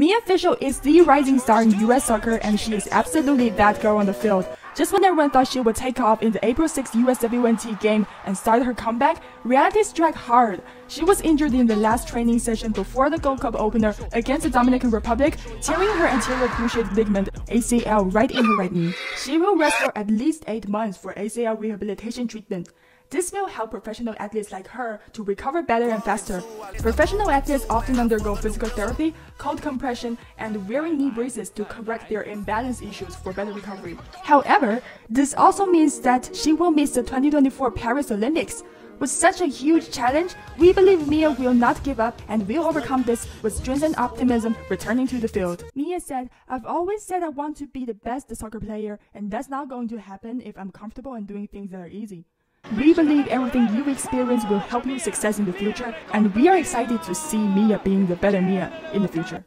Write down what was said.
Mia Fishel is the rising star in US soccer and she is absolutely that girl on the field. Just when everyone thought she would take off in the April 6 USWNT game and start her comeback, reality struck hard. She was injured in the last training session before the Gold Cup opener against the Dominican Republic, tearing her anterior cruciate ligament ACL right in her right knee. She will rest for at least 8 months for ACL rehabilitation treatment. This will help professional athletes like her to recover better and faster. Professional athletes often undergo physical therapy, cold compression, and wearing knee braces to correct their imbalance issues for better recovery. However, this also means that she will miss the 2024 Paris Olympics. With such a huge challenge, we believe Mia will not give up and will overcome this with strength and optimism returning to the field. Mia said, I've always said I want to be the best soccer player, and that's not going to happen if I'm comfortable and doing things that are easy. We believe everything you experience will help you success in the future, and we are excited to see Mia being the better Mia in the future.